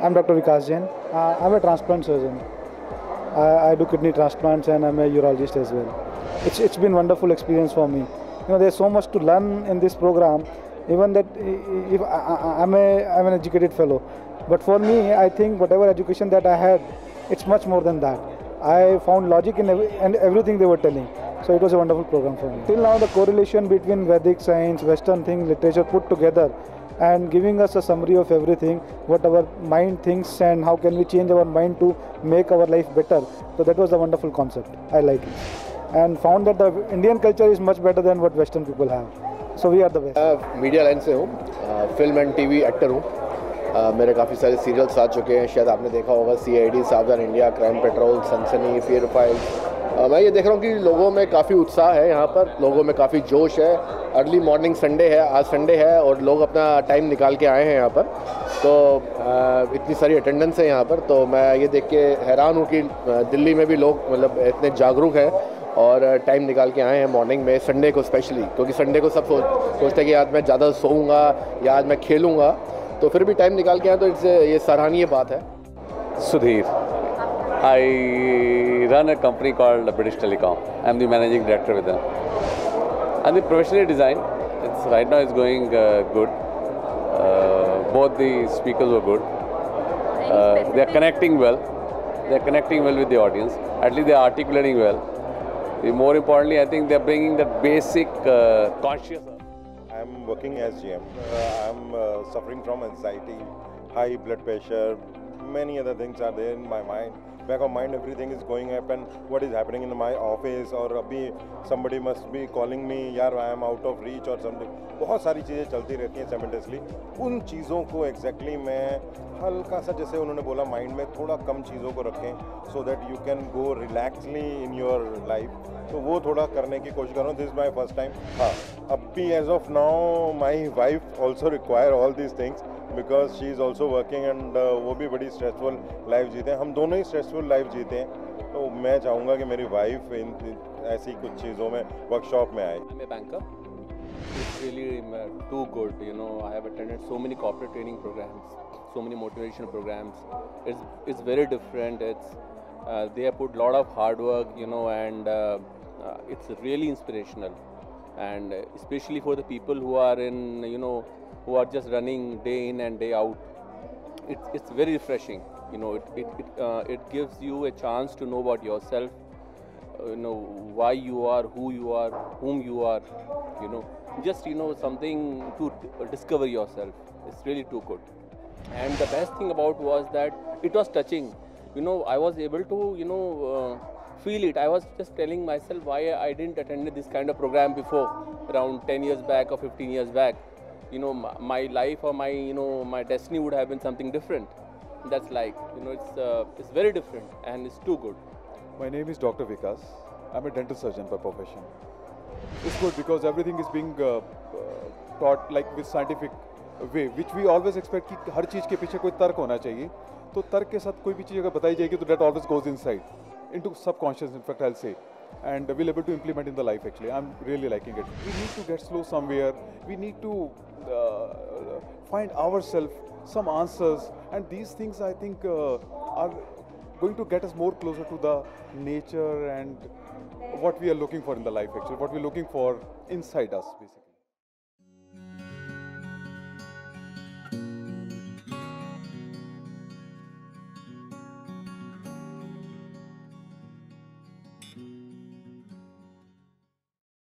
I'm Dr. Vikas Jain. Uh, I'm a transplant surgeon. I, I do kidney transplants and I'm a urologist as well. It's, it's been wonderful experience for me. You know, there's so much to learn in this program. Even that if I, I'm a I'm an educated fellow, but for me, I think whatever education that I had, it's much more than that. I found logic in every, and everything they were telling. So it was a wonderful program for me. Till now, the correlation between Vedic science, Western thing, literature put together, and giving us a summary of everything, what our mind thinks, and how can we change our mind to make our life better. So that was a wonderful concept. I like it, and found that the Indian culture is much better than what Western people have. So we are the best. मैं media line से हूँ film and TV actor हूँ अ, मेरे काफ़ी सारे serials आ चुके हैं शायद आपने देखा होगा C I D Savdhaan India crime petrol Sansani fear file मैं ये देख रहा हूँ कि लोगों में काफ़ी उत्साह है यहाँ पर, लोगों में काफ़ी जोश है। अर्ली मॉर्निंग संडे है, आज संडे है और लोग अपना टाइम निकाल के आए हैं यहाँ पर। तो इतनी सारी अटेंडेंस है यहाँ पर तो मैं ये देख के हैरान हूँ कि दिल्ली में भी लोग मतलब इतने जागरूक हैं और टाइम निकाल के आए हैं मॉर्निंग में संडे को स्पेशली। क्योंकि संडे को सब सोच सोचते हैं कि आज मैं ज़्यादा सोऊँगा या आज मैं खेलूँगा तो फिर भी टाइम निकाल के आए तो इट्स, ये सराहनीय बात है। Sudhir. I run a company called British Telecom. I'm the managing director with them. And the professionally designed. It's right now it's going uh, good. Uh, both the speakers were good. Uh, they're connecting well. They're connecting well with the audience. At least they're articulating well. The more importantly, I think they're bringing that basic uh, conscious. I'm working as GM. Uh, I'm uh, suffering from anxiety, high blood pressure, many other things are there in my mind. Back of mind, everything is going up, and what is happening in my office, or अभी somebody must be calling me, यार I am out of reach or something. बहुत सारी चीज़ें चलती रहती हैं simultaneously. उन चीज़ों को exactly मैं हल्का सा जैसे उन्होंने बोला माइंड में थोड़ा कम चीज़ों को रखें so that you can go relaxly in your life तो वो थोड़ा करने की कोशिश कर रहा हूँ दिस माई फ़र्स्ट टाइम हाँ अब भी as of now my wife also require all these things because she is also working and वो भी बड़ी स्ट्रेसफुल लाइफ जीते हैं हम दोनों ही स्ट्रेसफुल लाइफ जीते हैं तो मैं चाहूँगा कि मेरी वाइफ इन ऐसी कुछ चीज़ों में वर्कशॉप में आए. It's really um, uh, too good. You know, I have attended so many corporate training programs, so many motivational programs. It's it's very different. It's uh, they have put lot of hard work. You know, and uh, uh, it's really inspirational. And uh, especially for the people who are in, you know, who are just running day in and day out it's, it's very refreshing you know it it it, uh, it gives you a chance to know about yourself uh, you know why you are who you are whom you are you know. Just you know something to discover yourself. It's really too good. And the best thing about was that it was touching. You know i was able to you know uh, feel it. I was just telling myself why i didn't attend this kind of program before around 10 years back or 15 years back. You know my, my life or my you know my destiny would have been something different that's like you know it's uh, it's very different and it's too good My name is Dr. Vikas. I'm a dental surgeon by profession. It's good because everything is being uh, uh, taught like with scientific way, which we always expect कि हर चीज़ के पीछे कोई तर्क होना चाहिए तो तर्क के साथ कोई भी चीज़ अगर बताई जाएगी तो that always goes inside into subconscious in fact I'll say and we'll able to implement in the life actually. I'm really liking it. We need to get slow somewhere. We need to uh, find ourselves some answers. And these things I think uh, are going to get us more closer to the nature and what we are looking for in the life actually what we're looking for inside us basically